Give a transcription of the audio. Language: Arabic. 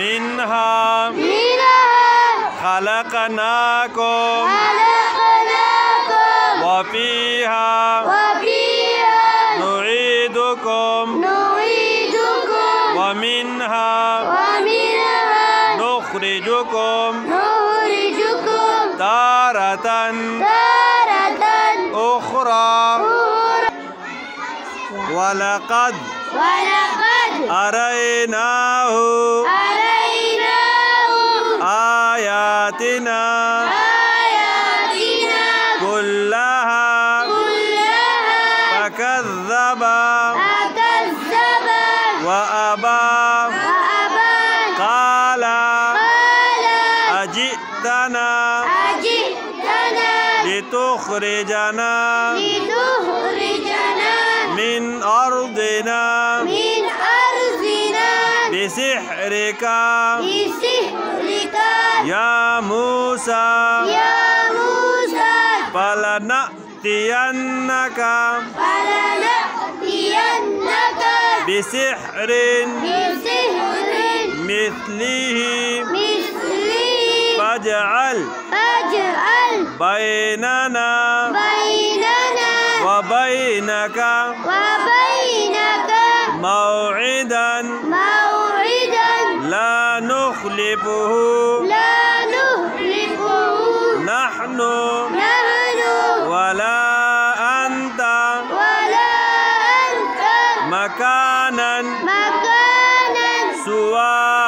منها منها خلقناكم. خلقناكم. وفيها وفيها نعيدكم. نعيدكم. ومنها ومنها نخرجكم. نخرجكم. تارة تارة أخرى. ولقد ولقد أريناه أريناه آياتنا. آياتنا. كلها. كلها. فكذب. فكذب. وأبى. وأبى. قال. قال. أجئتنا. أجئتنا. لتخرجنا. لتخرجنا. بسحرك. بسحرك. يا موسى. يا موسى. فلنأتينك. فلنأتينك. بسحر. بسحر. مثله. مثلي فاجعل. فاجعل. بيننا. بيننا. وبينك. وبينك. موعدا. لا نخلفه. لا نخلفه. نحن. نحن. ولا أنت. ولا أنت. مكانا. مكانا. سواه